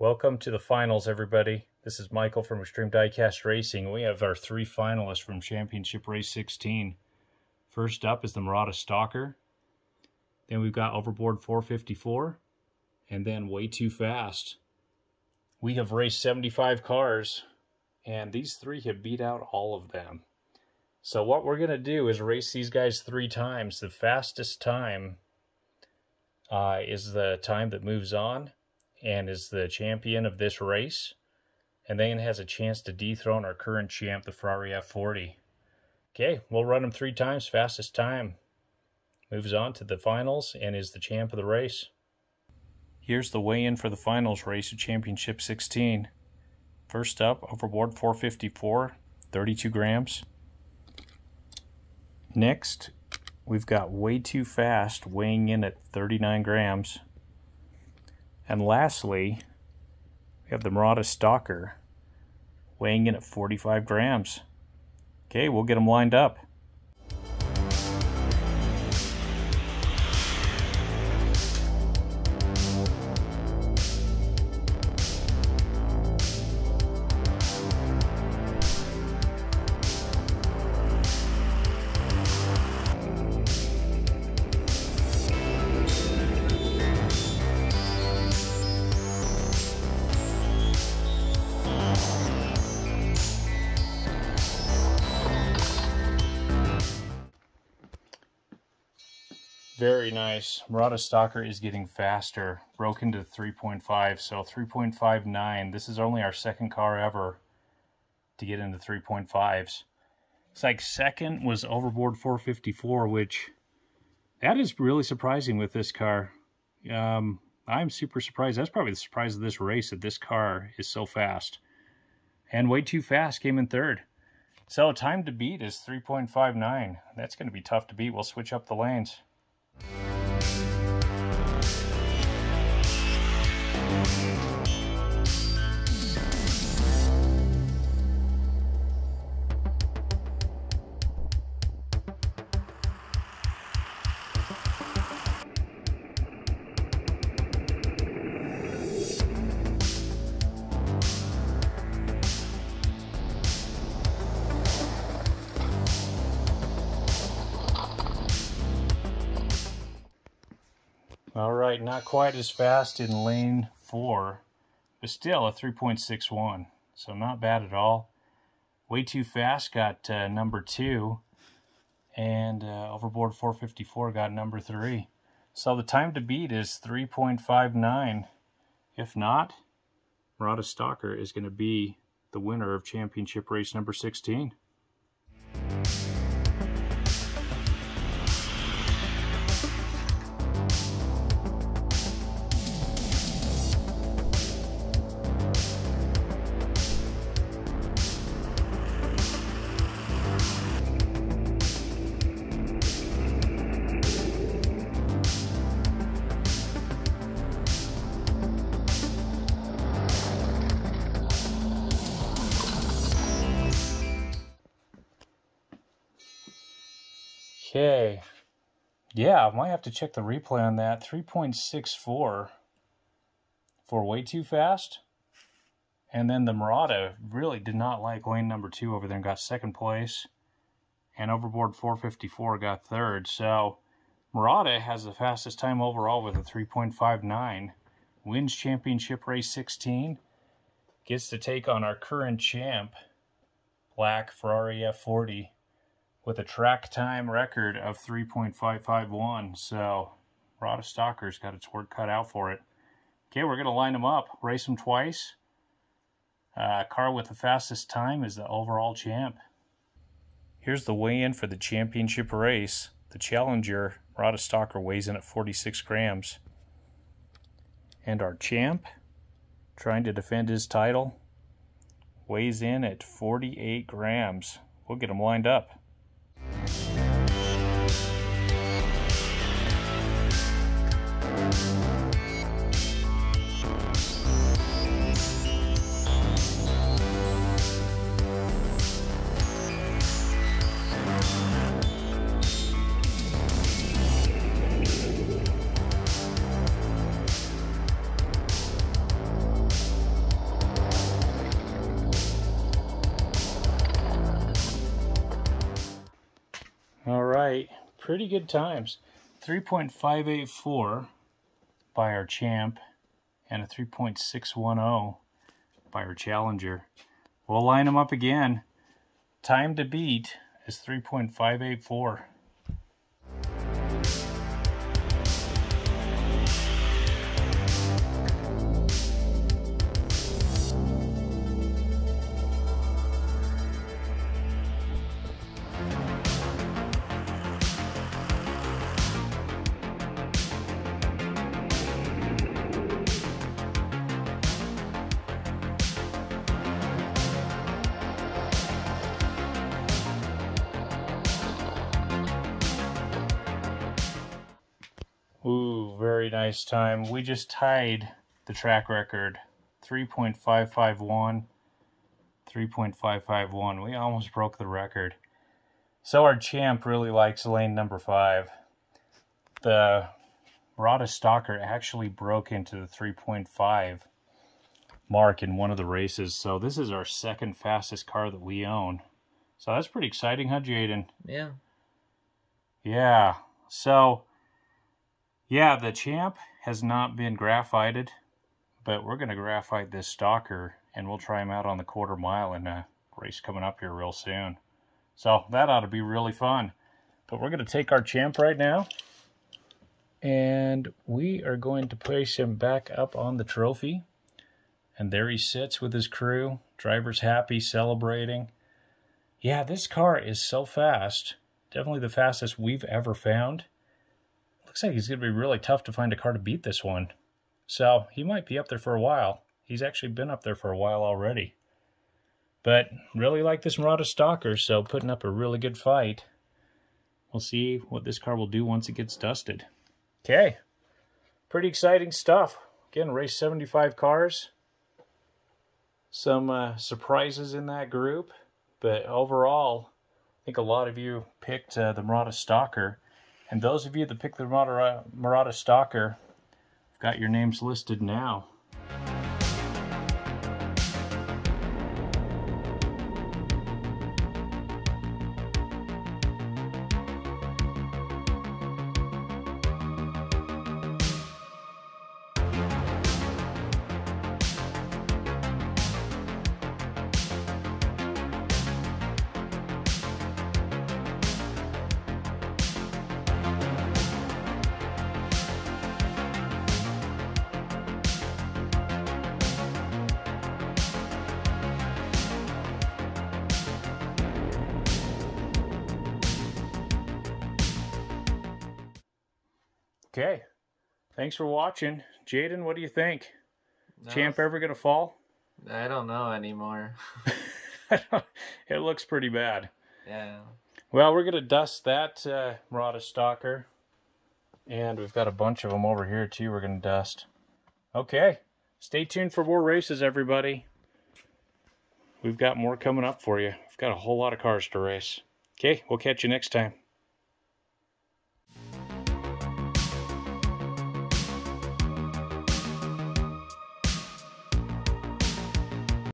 Welcome to the finals, everybody. This is Michael from Xtreme Diecast Racing. We have our three finalists from Championship Race 16. First up is the Mirada Stocker. Then we've got Overboard 454. And then Way Too Fast. We have raced 75 cars, and these three have beat out all of them. So what we're going to do is race these guys three times. The fastest time uh, is the time that moves on and is the champion of this race, and then has a chance to dethrone our current champ, the Ferrari F40. Okay, we'll run him three times, fastest time. Moves on to the finals and is the champ of the race. Here's the weigh-in for the finals race of Championship 16. First up, overboard 454, 32 grams. Next, we've got Way Too Fast weighing in at 39 grams. And lastly, we have the Mirada Stocker weighing in at 45 grams. Okay, we'll get them lined up. Very nice. Mirada Stocker is getting faster. Broke into 3.5, so 3.59. This is only our second car ever to get into 3.5s. It's like second was Overboard 454, which that is really surprising with this car. Um, I'm super surprised. That's probably the surprise of this race that this car is so fast. And way too fast came in third. So time to beat is 3.59. That's going to be tough to beat. We'll switch up the lanes. Thank you. Right, not quite as fast in lane four, but still a 3.61, so not bad at all. Way too fast got uh, number two, and uh, overboard 454 got number three. So the time to beat is 3.59. If not, Mirada Stocker is going to be the winner of championship race number 16. Okay. Yeah, I might have to check the replay on that. 3.64 for way too fast. And then the Mirada really did not like lane number two over there and got second place. And overboard 454 got third. So Mirada has the fastest time overall with a 3.59. Wins championship race 16. Gets to take on our current champ, Black Ferrari F40 with a track time record of 3.551. So Mirada Stocker's got its work cut out for it. Okay, we're going to line them up, race them twice. Uh, car with the fastest time is the overall champ. Here's the weigh-in for the championship race. The challenger, Mirada Stocker, weighs in at 46 grams. And our champ, trying to defend his title, weighs in at 48 grams. We'll get him lined up. Pretty good times. 3.584 by our champ and a 3.610 by our challenger. We'll line them up again. Time to beat is 3.584. Ooh, very nice time. We just tied the track record 3.551. 3.551. We almost broke the record. So our champ really likes lane number five. The Mirada Stocker actually broke into the 3.5 mark in one of the races. So this is our second fastest car that we own. So that's pretty exciting, huh, Jaden? Yeah. Yeah. So yeah, the Champ has not been graphited, but we're going to graphite this stocker, and we'll try him out on the quarter mile in a race coming up here real soon. So that ought to be really fun. But we're going to take our Champ right now, and we are going to place him back up on the trophy. And there he sits with his crew. Driver's happy, celebrating. Yeah, this car is so fast. Definitely the fastest we've ever found looks like he's going to be really tough to find a car to beat this one. So he might be up there for a while. He's actually been up there for a while already. But really like this Mirada Stocker, so putting up a really good fight. We'll see what this car will do once it gets dusted. Okay, pretty exciting stuff. Again, race 75 cars. Some uh, surprises in that group, but overall, I think a lot of you picked uh, the Mirada Stocker. And those of you that picked the Mirada, Mirada Stocker, I've got your names listed now. Okay. Thanks for watching. Jaden, what do you think? No, Champ ever going to fall? I don't know anymore. it looks pretty bad. Yeah. Well, we're going to dust that uh, Mirada Stocker. And we've got a bunch of them over here, too, we're going to dust. Okay. Stay tuned for more races, everybody. We've got more coming up for you. We've got a whole lot of cars to race. Okay, we'll catch you next time.